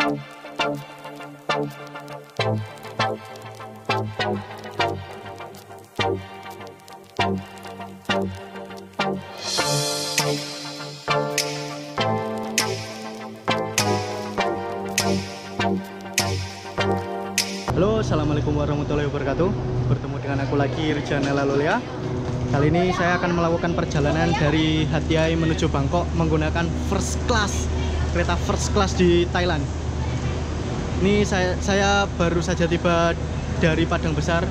Halo, assalamualaikum warahmatullahi wabarakatuh. Bertemu dengan aku lagi Rejana Lalulia. Kali ini saya akan melakukan perjalanan dari Hatiai menuju Bangkok menggunakan first class kereta first class di Thailand. Ini saya saya baru saja tiba dari Padang Besar.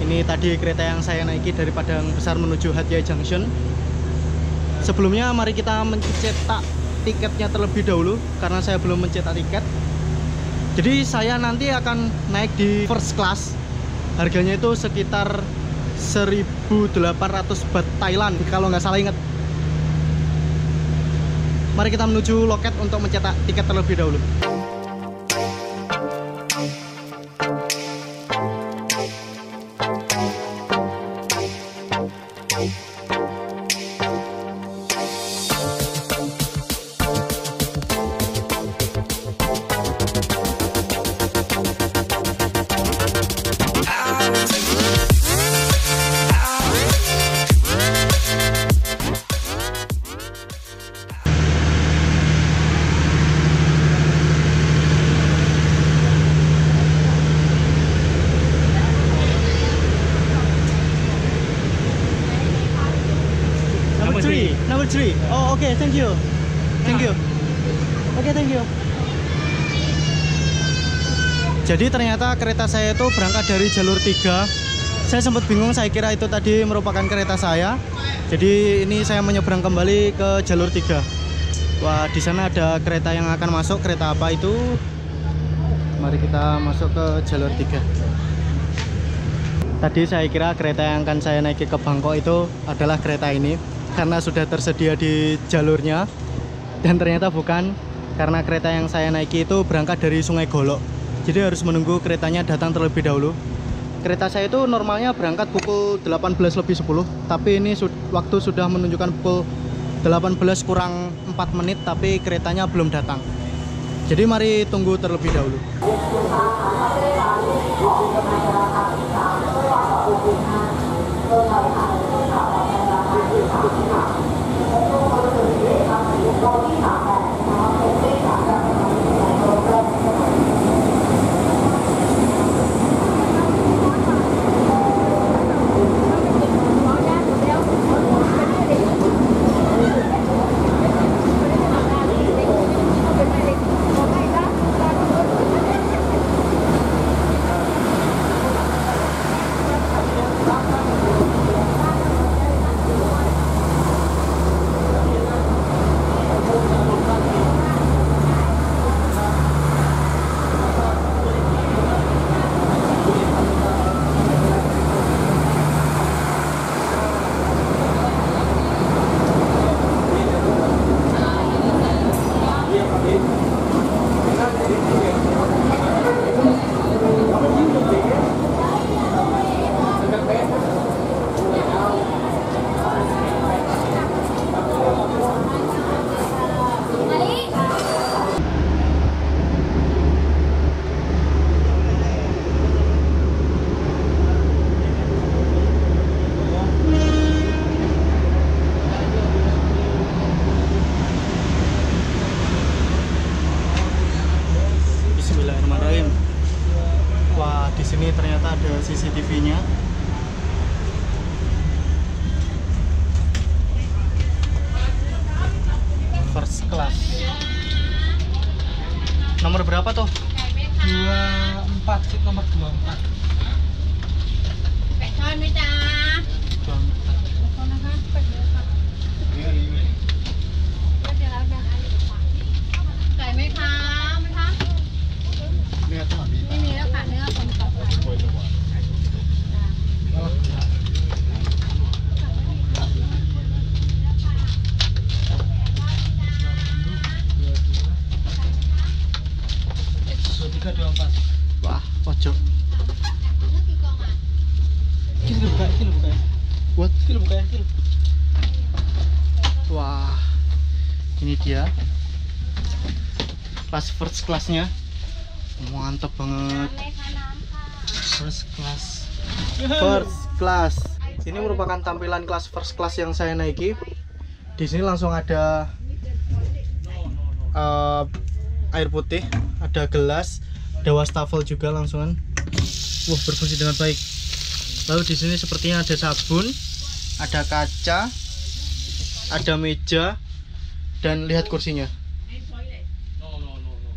Ini tadi kereta yang saya naiki dari Padang Besar menuju Hatiai Junction. Sebelumnya mari kita mencetak tiketnya terlebih dahulu karena saya belum mencetak tiket. Jadi saya nanti akan naik di first class. Harganya itu sekitar 1.800 baht Thailand kalau nggak salah ingat. Mari kita menuju loket untuk mencetak tiket terlebih dahulu. Kereta saya itu berangkat dari jalur 3 Saya sempat bingung, saya kira itu tadi merupakan kereta saya. Jadi ini saya menyeberang kembali ke jalur 3 Wah, di sana ada kereta yang akan masuk, kereta apa itu? Mari kita masuk ke jalur 3 Tadi saya kira kereta yang akan saya naiki ke Bangkok itu adalah kereta ini Karena sudah tersedia di jalurnya. Dan ternyata bukan Karena kereta yang saya naiki itu berangkat dari Sungai Golok jadi harus menunggu keretanya datang terlebih dahulu kereta saya itu normalnya berangkat pukul 18 lebih 10 tapi ini waktu sudah menunjukkan pukul 18 kurang 4 menit tapi keretanya belum datang jadi mari tunggu terlebih dahulu Bismillahirrahmanirrahim. wah pojok. Kilo buka kilo buka buat kilo buka ya, kilo. wah ini dia. Kelas first kelasnya mantap banget. First class. First class. Ini merupakan tampilan kelas first class yang saya naiki. Di sini langsung ada uh, air putih ada gelas ada wastafel juga langsungan wah berfungsi dengan baik. Lalu di sini sepertinya ada sabun ada kaca ada meja dan lihat kursinya.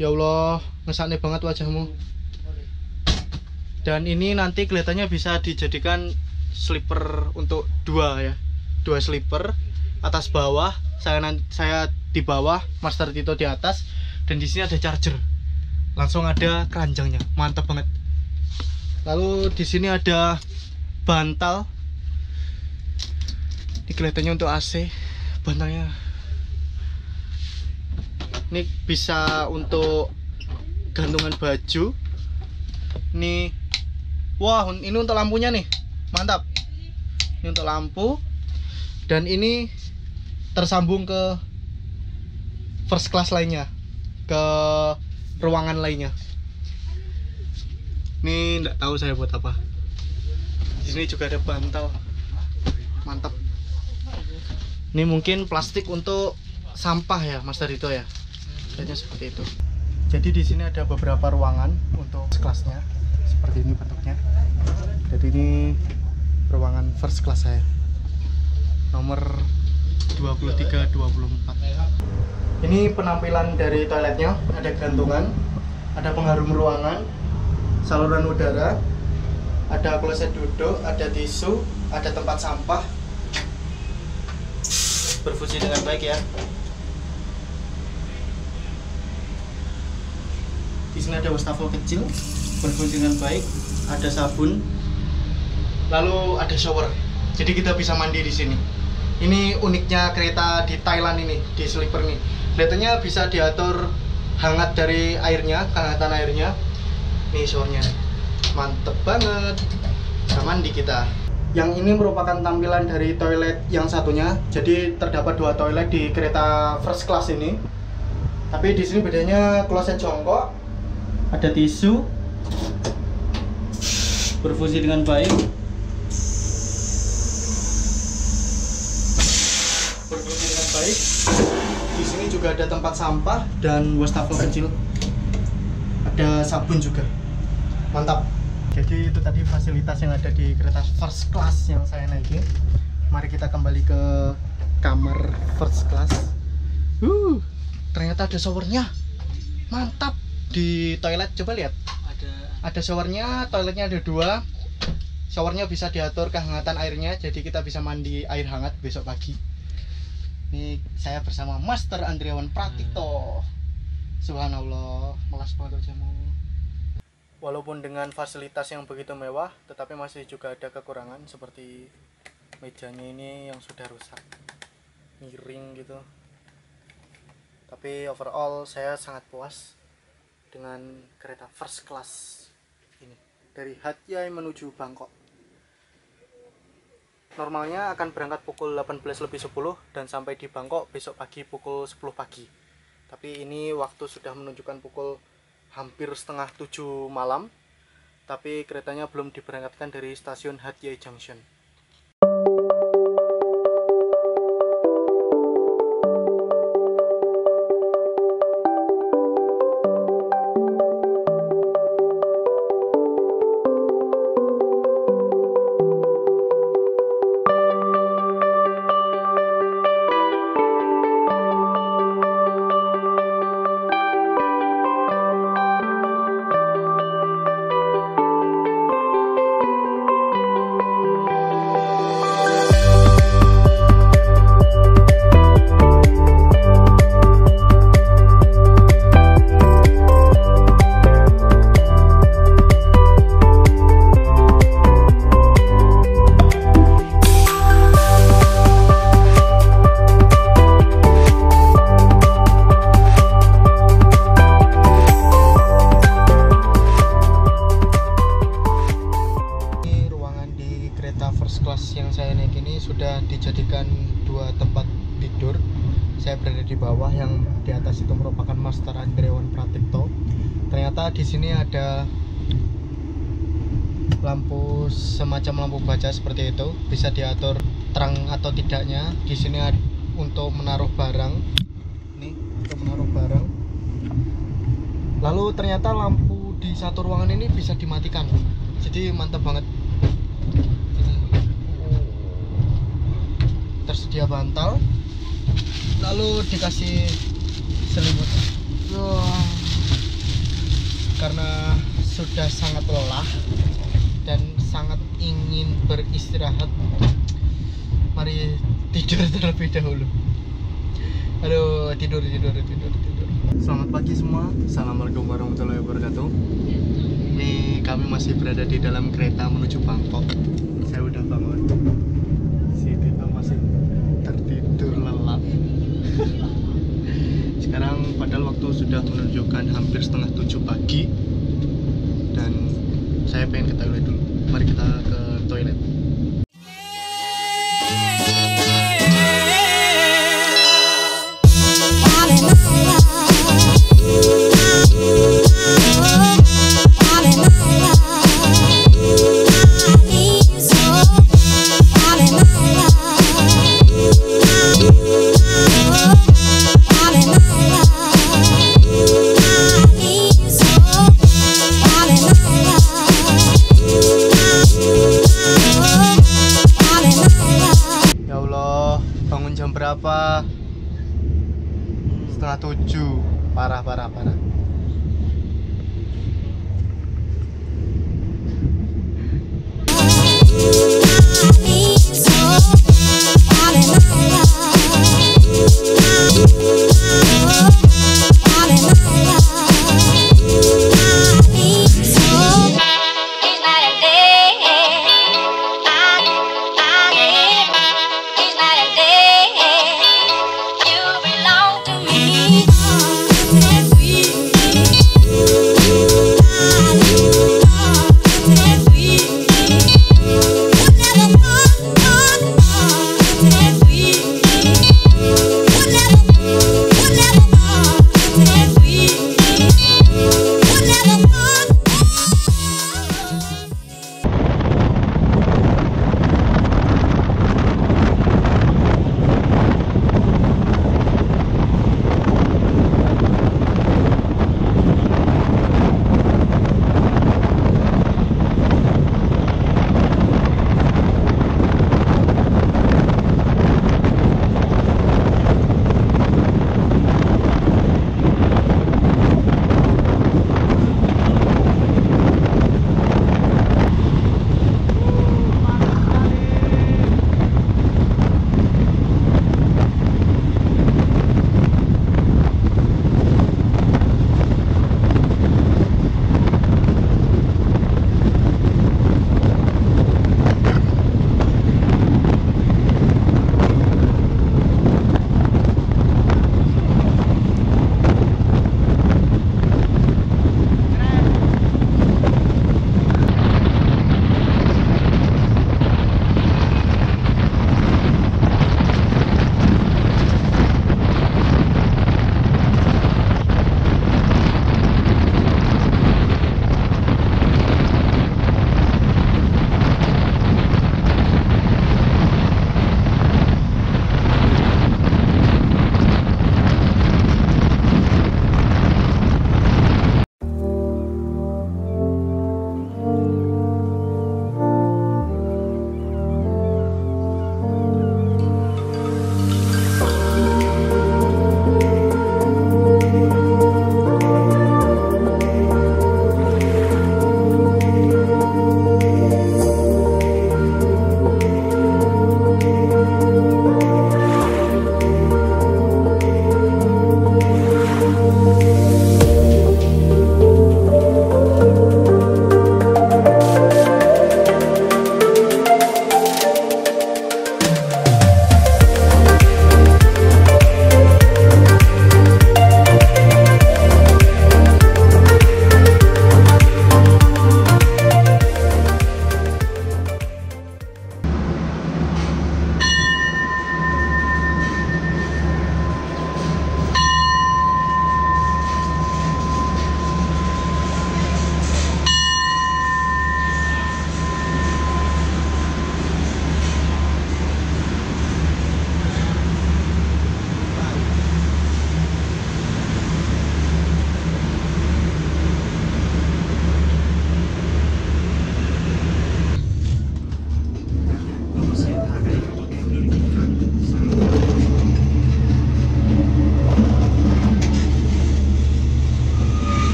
Ya Allah ngesakne banget wajahmu. Dan ini nanti kelihatannya bisa dijadikan sleeper untuk dua ya. Dua sleeper atas bawah saya saya di bawah Master Tito di atas dan di sini ada charger langsung ada keranjangnya. Mantap banget. Lalu di sini ada bantal. Ini kelihatannya untuk AC bantalnya. Ini bisa untuk gantungan baju. Ini wah ini untuk lampunya nih. Mantap. Ini untuk lampu. Dan ini tersambung ke first class lainnya. Ke ruangan lainnya. Ini enggak tahu saya buat apa. Di sini juga ada bantal. Mantap. Ini mungkin plastik untuk sampah ya Mas Darito ya. Kayaknya seperti itu. Jadi di sini ada beberapa ruangan untuk kelasnya seperti ini bentuknya. Jadi ini ruangan first class saya. Nomor 2324 ini penampilan dari toiletnya ada gantungan ada pengharum ruangan saluran udara ada kloset duduk ada tisu ada tempat sampah. Berfungsi dengan baik ya. Di sini ada wastafel kecil berfungsi dengan baik ada sabun lalu ada shower. Jadi kita bisa mandi di sini. Ini uniknya kereta di Thailand ini di sleeper nih kelihatannya bisa diatur hangat dari airnya kehangatan airnya. Nih showernya mantep banget. Bisa mandi kita. Yang ini merupakan tampilan dari toilet yang satunya. Jadi terdapat dua toilet di kereta first class ini. Tapi di sini bedanya kloset jongkok ada tisu berfungsi dengan baik. Berfungsi dengan baik. di sini juga ada tempat sampah dan wastafel kecil. Ada sabun juga. Mantap. Jadi itu tadi fasilitas yang ada di kereta first class yang saya naiki. Mari kita kembali ke kamar first class. Uh ternyata ada showernya. Mantap. Di toilet coba lihat. Ada. Ada showernya toiletnya ada dua. Showernya bisa diatur kehangatan airnya jadi kita bisa mandi air hangat besok pagi ini saya bersama Master Andriawan Pratikto. Subhanallah melas banget wajahmu walaupun dengan fasilitas yang begitu mewah tetapi masih juga ada kekurangan seperti mejanya ini yang sudah rusak miring gitu. Tapi overall saya sangat puas dengan kereta first class ini. Dari Hatyai menuju Bangkok normalnya akan berangkat pukul 18 lebih 10 dan sampai di Bangkok besok pagi pukul 10 pagi. Tapi ini waktu sudah menunjukkan pukul hampir setengah 7 malam tapi keretanya belum diberangkatkan dari stasiun Hatyai Junction Jadi mantap banget. Tersedia bantal lalu dikasih selimut. Wah. karena sudah sangat lelah dan sangat ingin beristirahat mari tidur terlebih dahulu. Aduh tidur tidur tidur tidur. Selamat pagi semua. Assalamualaikum warahmatullahi wabarakatuh kami masih berada di dalam kereta menuju Bangkok. Saya udah bangun. Si Tito masih tertidur lelap. Sekarang padahal waktu sudah menunjukkan hampir setengah tujuh pagi dan saya pengen ke toilet dulu. Mari kita ke toilet parah parah parah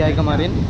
Kiai kemarin.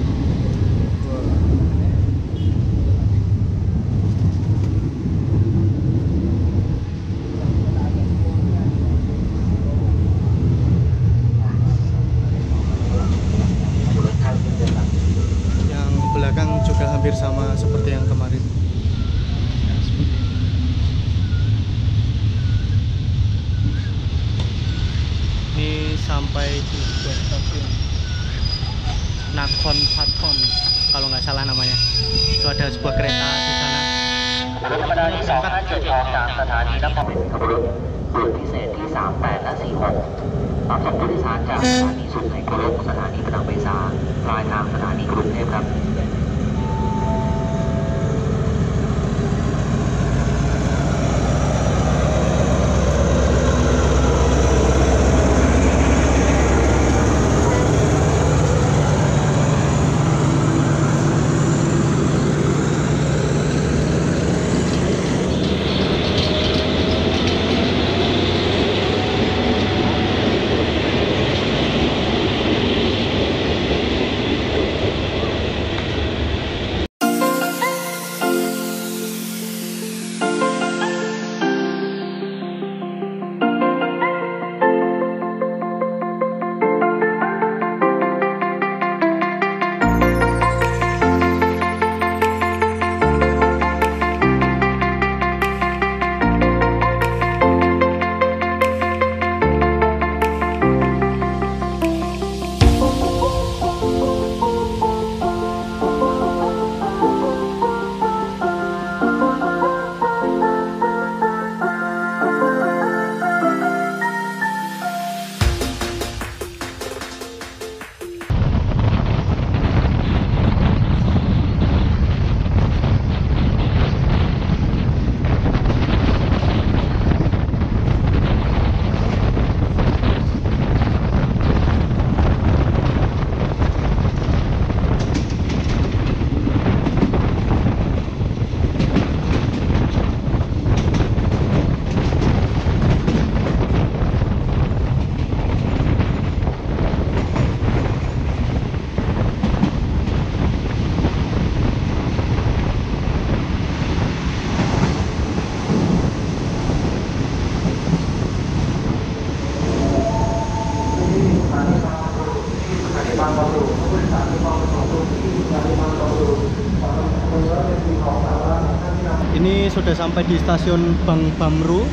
sudah sampai di stasiun Bang Bamru.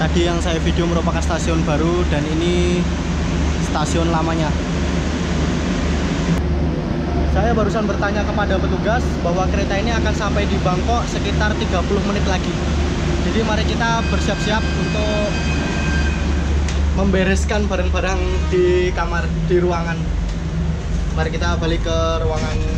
Tadi yang saya video merupakan stasiun baru dan ini stasiun lamanya. Saya barusan bertanya kepada petugas bahwa kereta ini akan sampai di Bangkok sekitar 30 menit lagi. Jadi mari kita bersiap-siap untuk membereskan barang-barang di kamar di ruangan. Mari kita balik ke ruangan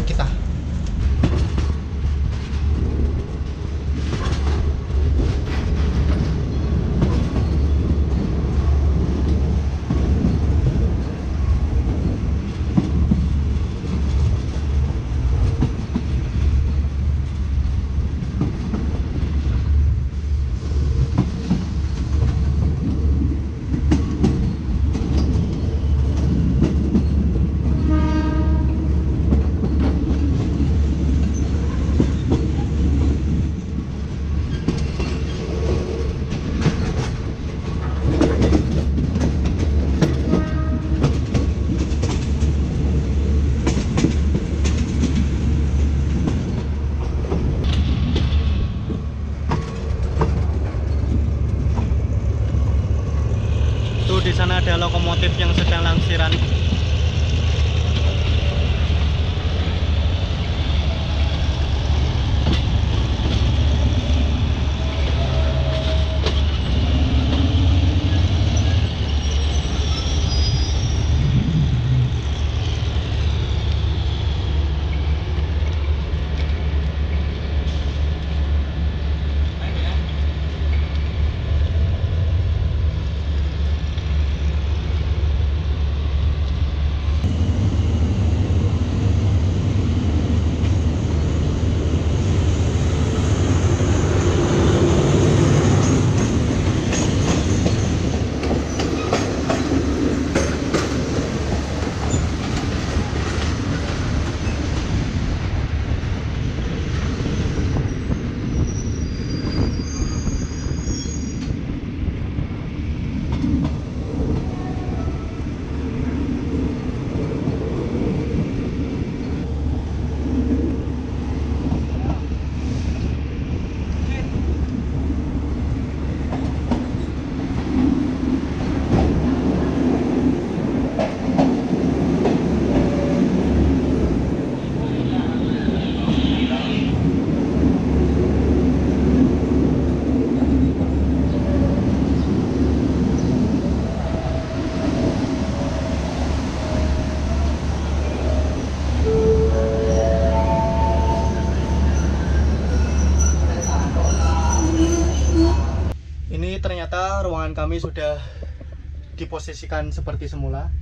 ternyata ruangan kami sudah diposisikan seperti semula.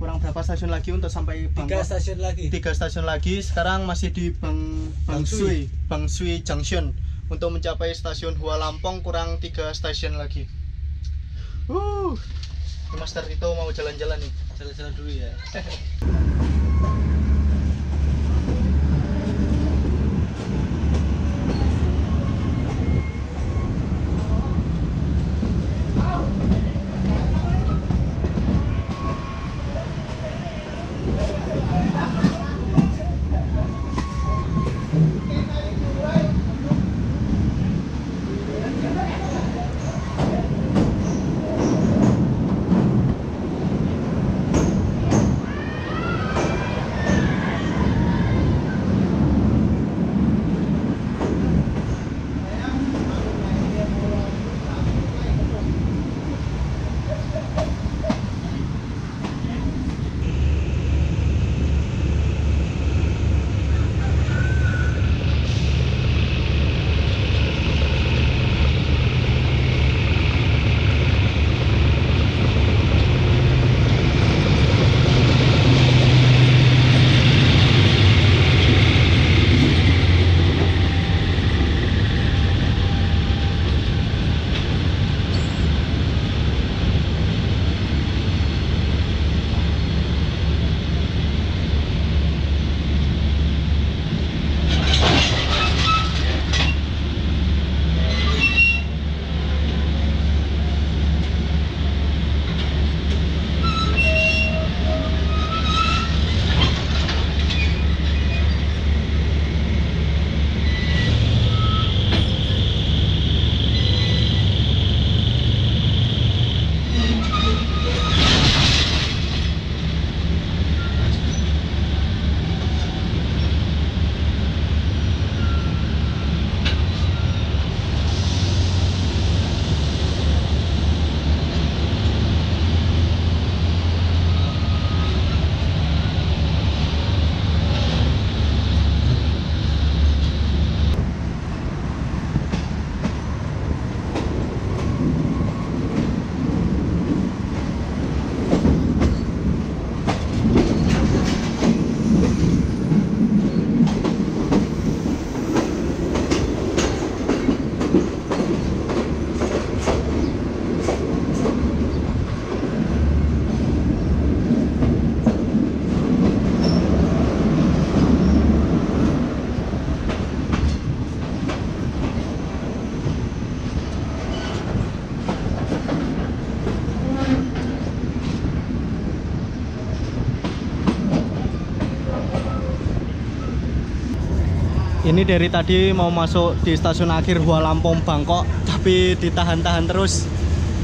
Kurang berapa stasiun lagi untuk sampai tiga stasiun lagi Tiga stasiun lagi. Sekarang masih di Bang Bang Sui, Bang Sui Junction. Untuk mencapai stasiun Hua Lampong kurang tiga stasiun lagi. Uh, Master Rito mau jalan-jalan nih. jalan-jalan dulu ya Ini dari tadi mau masuk di stasiun akhir Hua Lampung Bangkok, tapi ditahan-tahan terus.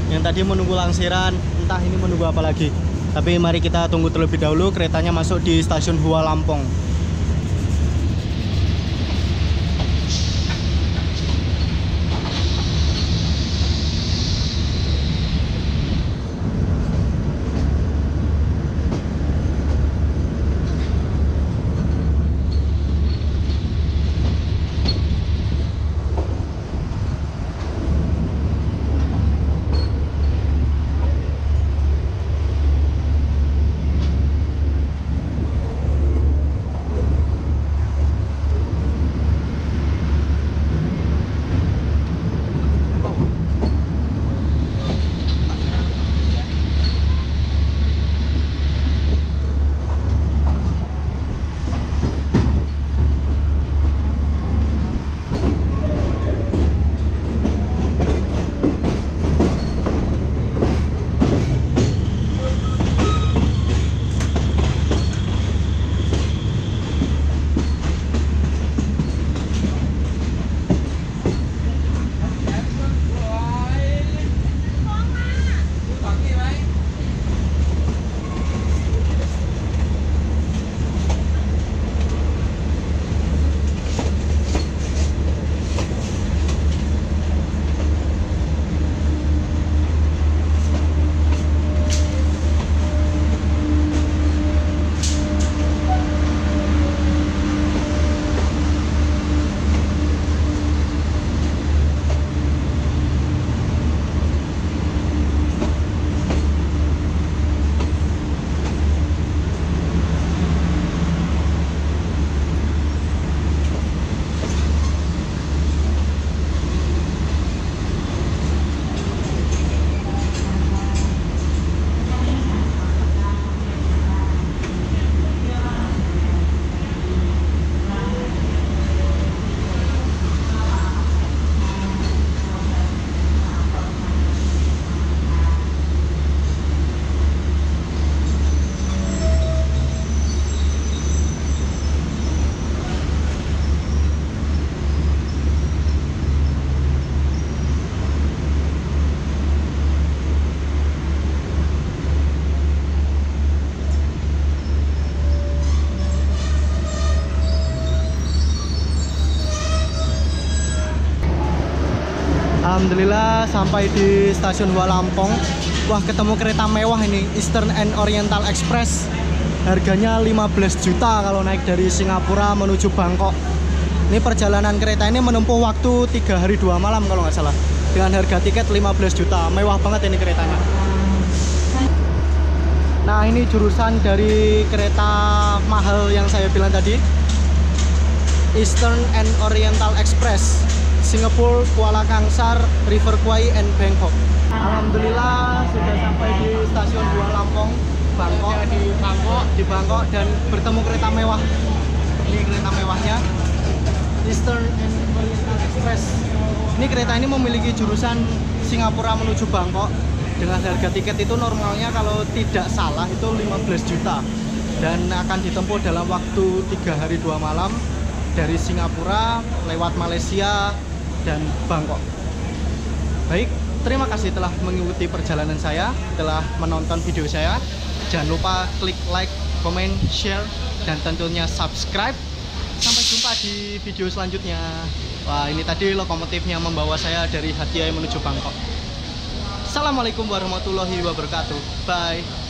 Yang tadi menunggu langsiran, entah ini menunggu apa lagi. Tapi mari kita tunggu terlebih dahulu keretanya masuk di stasiun Hua Lampung. Sampai di stasiun Hua Lampung. Wah, ketemu kereta mewah ini, Eastern and Oriental Express. Harganya 15 juta kalau naik dari Singapura menuju Bangkok. Ini perjalanan kereta ini menempuh waktu 3 hari 2 malam kalau nggak salah. Dengan harga tiket 15 juta. Mewah banget ini keretanya. Nah, ini jurusan dari kereta mahal yang saya bilang tadi. Eastern and Oriental Express. Singapura, Kuala Kangsar, River Kwai, and Bangkok. Alhamdulillah sudah sampai di stasiun Dua Lampung, Bangkok di Bangkok, di Bangkok dan bertemu kereta mewah. Ini kereta mewahnya Eastern and Oriental Express. Ini kereta ini memiliki jurusan Singapura menuju Bangkok dengan harga tiket itu normalnya kalau tidak salah itu 15 juta dan akan ditempuh dalam waktu tiga hari dua malam dari Singapura lewat Malaysia dan Bangkok. Baik, terima kasih telah mengikuti perjalanan saya, telah menonton video saya. Jangan lupa klik like, comment, share, dan tentunya subscribe. Sampai jumpa di video selanjutnya. Wah, ini tadi lokomotifnya membawa saya dari Hatiai menuju Bangkok. Assalamualaikum warahmatullahi wabarakatuh. Bye.